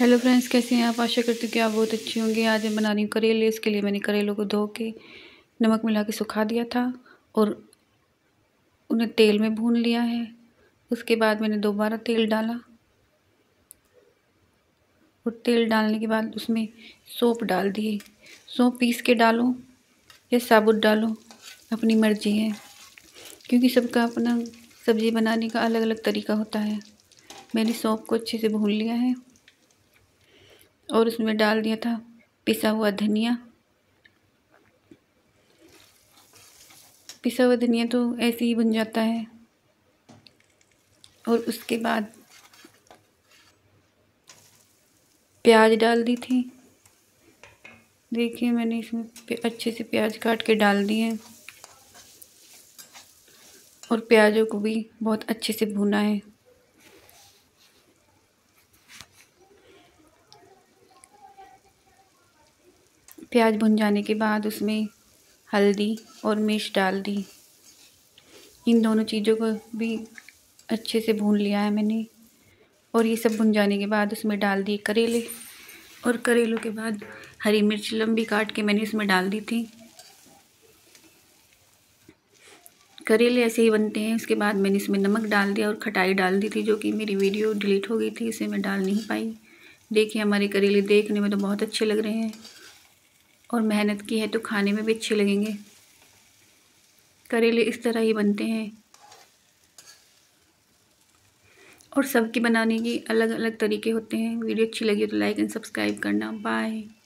Hello friends कैसे हैं आप? आशा करती हूँ कि आप बहुत अच्छी होंगे। आज मैं बना रही हूँ करेले। इसके लिए मैंने करेलों को धो के नमक मिला के सुखा दिया था और उन्हें तेल में भून लिया है। उसके बाद मैंने दोबारा तेल डाला और तेल डालने के बाद उसमें सौंप डाल दिए। सौंप पीस के डालो या साबुत डालो, अपनी मर्ज़ी है। क्योंकि सबका अपना सब्ज़ी बनाने का अलग अलग तरीका होता है। मैंने सौंप को अच्छे से भून लिया है। और उसमें डाल दिया था पिसा हुआ धनिया। पिसा हुआ धनिया तो ऐसे ही बन जाता है। और उसके बाद प्याज डाल दी थी। देखिए मैंने इसमें अच्छे से प्याज काट के डाल दिए। और प्याज़ों को भी बहुत अच्छे से भुना है। प्याज भुन जाने के बाद उसमें हल्दी और मिर्च डाल दी। इन दोनों चीज़ों को भी अच्छे से भून लिया है मैंने। और ये सब भुन जाने के बाद उसमें डाल दिए करेले। और करेलों के बाद हरी मिर्च लंबी काट के मैंने इसमें डाल दी थी। करेले ऐसे ही बनते हैं। उसके बाद मैंने इसमें नमक डाल दिया और खटाई डाल दी थी, जो कि मेरी वीडियो डिलीट हो गई थी, इसे मैं डाल नहीं पाई। देखिए हमारे करेले देखने में तो बहुत अच्छे लग रहे हैं। और मेहनत की है तो खाने में भी अच्छे लगेंगे। करेले इस तरह ही बनते हैं। और सबकी बनाने की अलग अलग तरीके होते हैं। वीडियो अच्छी लगी तो लाइक एंड सब्सक्राइब करना। बाय।